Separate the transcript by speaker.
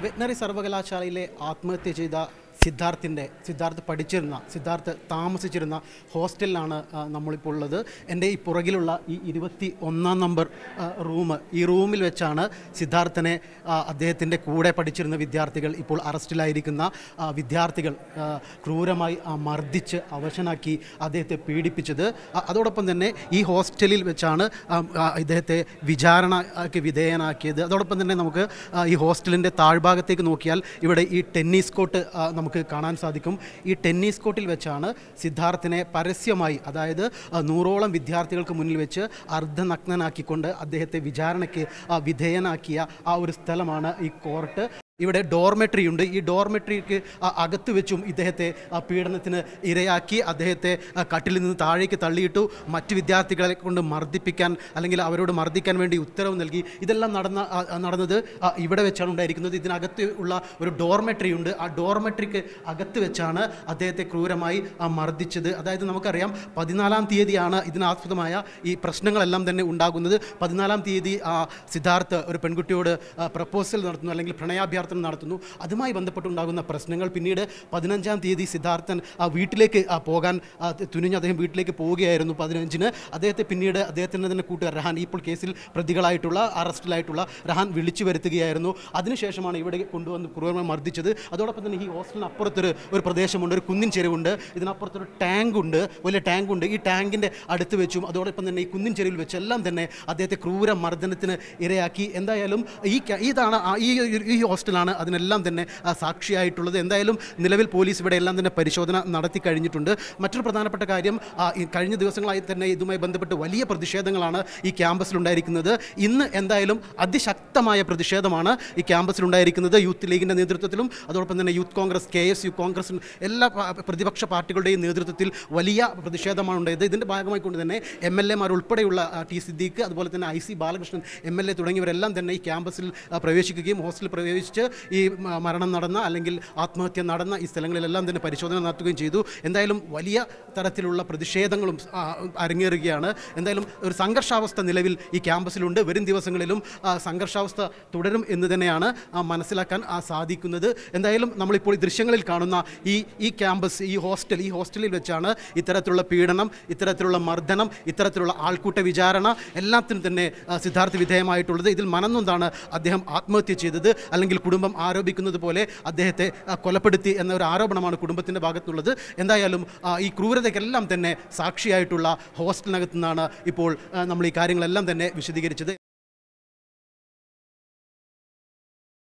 Speaker 1: Veterinary സർവകലാശാലയിലെ ആത്മഹത്യ ചെയ്ത സിദ്ധാർത്ഥിന്റെ സിദ്ധാർത്ഥ് പഠിച്ചിരുന്ന സിദ്ധാർത്ഥ് താമസിച്ചിരുന്ന ഹോസ്റ്റലിലാണ് നമ്മളിപ്പോൾ ഉള്ളത്. എന്റെ ഈ പുറകിലുള്ള ഈ ഇരുപത്തി ഒന്നാം നമ്പർ റൂം ഈ റൂമിൽ വെച്ചാണ് സിദ്ധാർത്ഥനെ അദ്ദേഹത്തിന്റെ കൂടെ പഠിച്ചിരുന്ന വിദ്യാർത്ഥികൾ ഇപ്പോൾ അറസ്റ്റിലായിരിക്കുന്ന വിദ്യാർത്ഥികൾ ക്രൂരമായി മർദ്ദിച്ച് അവശനാക്കി അദ്ദേഹത്തെ പീഡിപ്പിച്ചത്. അതോടൊപ്പം തന്നെ ഈ ഹോസ്റ്റലിൽ വെച്ചാണ് ഇദ്ദേഹത്തെ വിചാരണയ്ക്ക് വിധേയനാക്കിയത്. അതോടൊപ്പം തന്നെ നമുക്ക് ഈ ഹോസ്റ്റലിന്റെ താഴ്ഭാഗത്തേക്ക് നോക്കിയാൽ ഇവിടെ ഈ ടെന്നീസ് കോർട്ട് ആ, നമുക്ക് കാണാൻ സാധിക്കും. ഈ ടെന്നീസ് കോർട്ടിൽ വെച്ചാണ് സിദ്ധാർത്ഥിനെ പരസ്യമായി അതായത് നൂറോളം വിദ്യാർത്ഥികൾക്ക് മുന്നിൽ വെച്ച് അർദ്ധനഗ്നനാക്കിക്കൊണ്ട് അദ്ദേഹത്തെ വിചാരണയ്ക്ക് വിധേയനാക്കിയ ആ ഒരു സ്ഥലമാണ് ഈ കോർട്ട്. ഇവിടെ ഡോർമെട്രി ഉണ്ട്. ഈ ഡോർമെട്രിക്ക് അകത്ത് വെച്ചും ഇദ്ദേഹത്തെ പീഡനത്തിന് ഇരയാക്കി അദ്ദേഹത്തെ കട്ടിൽ നിന്ന് താഴേക്ക് തള്ളിയിട്ടു മറ്റ് വിദ്യാർത്ഥികളെ കൊണ്ട് മർദ്ദിപ്പിക്കാൻ അല്ലെങ്കിൽ അവരോട് മർദ്ദിക്കാൻ വേണ്ടി ഉത്തരവ് നൽകി. ഇതെല്ലാം നടന്ന നടന്നത് ഇവിടെ വെച്ചാണ് ഉണ്ടായിരിക്കുന്നത്. ഇതിനകത്ത് ഉള്ള ഒരു ഡോർമെട്രി ഉണ്ട്. ആ ഡോർമെട്രിക്ക് അകത്ത് വെച്ചാണ് അദ്ദേഹത്തെ ക്രൂരമായി മർദ്ദിച്ചത്. അതായത് നമുക്കറിയാം പതിനാലാം തീയതിയാണ് ഇതിനാസ്പദമായ ഈ പ്രശ്നങ്ങളെല്ലാം തന്നെ ഉണ്ടാകുന്നത്. പതിനാലാം തീയതി സിദ്ധാർത്ഥ് ഒരു പെൺകുട്ടിയോട് പ്രപ്പോസൽ നടത്തുന്നു അല്ലെങ്കിൽ പ്രണയാഭ്യർത്ഥന നടത്തുന്നു. അതുമായി ബന്ധപ്പെട്ടുണ്ടാകുന്ന പ്രശ്നങ്ങൾ പിന്നീട് പതിനഞ്ചാം തീയതി സിദ്ധാർത്ഥൻ ആ വീട്ടിലേക്ക് പോകാൻ തുനിഞ്ഞ് അദ്ദേഹം വീട്ടിലേക്ക് പോവുകയായിരുന്നു പതിനഞ്ചിന്. അദ്ദേഹത്തെ പിന്നീട് അദ്ദേഹത്തിന്റെ തന്നെ കൂട്ടുകാർ റഹാൻ ഇപ്പോൾ കേസിൽ പ്രതികളായിട്ടുള്ള അറസ്റ്റിലായിട്ടുള്ള റഹാൻ വിളിച്ചു വരുത്തുകയായിരുന്നു. അതിനുശേഷമാണ് ഇവിടെ കൊണ്ടുവന്ന് ക്രൂരമായി മർദ്ദിച്ചത്. അതോടൊപ്പം തന്നെ ഈ ഹോസ്റ്റലിന് അപ്പുറത്തൊരു ഒരു പ്രദേശമുണ്ട് ഒരു കുന്നിൻ ചെരുവുണ്ട്. ഇതിനപ്പുറത്തൊരു ടാങ്ക് ഉണ്ട് വലിയ ടാങ്ക് ഉണ്ട് ഈ ടാങ്കിന്റെ അടുത്ത് വെച്ചും അതോടൊപ്പം തന്നെ ഈ കുന്നിൻ ചെരുവിൽ വെച്ചെല്ലാം തന്നെ അദ്ദേഹത്തെ ക്രൂര മർദ്ദനത്തിന് ഇരയാക്കി. എന്തായാലും ഈ ഇതാണ് ഈ ഈ ഹോസ്റ്റലാണ് അതിനെല്ലാം തന്നെ സാക്ഷിയായിട്ടുള്ളത്. എന്തായാലും നിലവിൽ പോലീസ് ഇവിടെ എല്ലാം തന്നെ പരിശോധന നടത്തി കഴിഞ്ഞിട്ടുണ്ട്. മറ്റൊരു പ്രധാനപ്പെട്ട കാര്യം കഴിഞ്ഞ ദിവസങ്ങളായി തന്നെ ഇതുമായി ബന്ധപ്പെട്ട് വലിയ പ്രതിഷേധങ്ങളാണ് ഈ ക്യാമ്പസിലുണ്ടായിരിക്കുന്നത്. ഇന്ന് എന്തായാലും അതിശക്തമായ പ്രതിഷേധമാണ് ഈ ക്യാമ്പസിലുണ്ടായിരിക്കുന്നത് യൂത്ത് ലീഗിന്റെ നേതൃത്വത്തിലും. അതോടൊപ്പം തന്നെ youth Congress K S U Congress എല്ലാ പ്രതിപക്ഷ പാർട്ടികളുടെയും നേതൃത്വത്തിൽ വലിയ പ്രതിഷേധമാണ് ഉണ്ടായത്. ഇതിന്റെ ഭാഗമായി കൊണ്ട് തന്നെ എം എൽ എമാർ ഉൾപ്പെടെയുള്ള ടി സിദ്ദീഖ് അതുപോലെ തന്നെ I C Balakrishnan M L A തുടങ്ങിയവരെല്ലാം തന്നെ ഈ ക്യാമ്പസിൽ പ്രവേശിക്കുകയും ഹോസ്റ്റലിൽ പ്രവേശിച്ച് ഈ മരണം നടന്ന അല്ലെങ്കിൽ ആത്മഹത്യ നടന്ന ഈ സ്ഥലങ്ങളിലെല്ലാം തന്നെ പരിശോധന നടത്തുകയും ചെയ്തു. എന്തായാലും വലിയ തരത്തിലുള്ള പ്രതിഷേധങ്ങളും അരങ്ങേറുകയാണ്. എന്തായാലും ഒരു സംഘർഷാവസ്ഥ നിലവിൽ ഈ ക്യാമ്പസിലുണ്ട്. വരും ദിവസങ്ങളിലും സംഘർഷാവസ്ഥ തുടരും എന്ന് തന്നെയാണ് മനസ്സിലാക്കാൻ സാധിക്കുന്നത്. എന്തായാലും നമ്മളിപ്പോൾ ഈ ദൃശ്യങ്ങളിൽ കാണുന്ന ഈ ഈ ക്യാമ്പസ് ഈ ഹോസ്റ്റൽ ഈ ഹോസ്റ്റലിൽ വെച്ചാണ് ഇത്തരത്തിലുള്ള പീഡനം ഇത്തരത്തിലുള്ള മർദ്ദനം ഇത്തരത്തിലുള്ള ആൾക്കൂട്ട വിചാരണ എല്ലാത്തിനും തന്നെ സിദ്ധാർത്ഥ വിധേയമായിട്ടുള്ളത്. ഇതിൽ മനന്നൊന്നാണ് അദ്ദേഹം ആത്മഹത്യ ചെയ്തത് അല്ലെങ്കിൽ കുടുംബം ആരോപിക്കുന്നത് പോലെ അദ്ദേഹത്തെ കൊലപ്പെടുത്തി എന്ന ഒരു ആരോപണമാണ് കുടുംബത്തിന്റെ ഭാഗത്തുള്ളത്. എന്തായാലും ഈ ക്രൂരതയ്ക്കെല്ലാം തന്നെ സാക്ഷിയായിട്ടുള്ള ഹോസ്റ്റലിനകത്തു നിന്നാണ് ഇപ്പോൾ നമ്മൾ ഈ കാര്യങ്ങളെല്ലാം തന്നെ വിശദീകരിച്ചത്.